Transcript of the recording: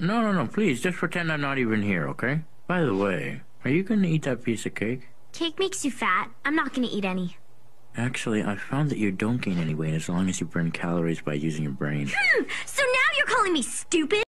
No, no, no, please, just pretend I'm not even here, okay? By the way, are you gonna eat that piece of cake? Cake makes you fat. I'm not gonna eat any. Actually, I found that you don't gain any weight as long as you burn calories by using your brain. Hmm, so now you're calling me stupid?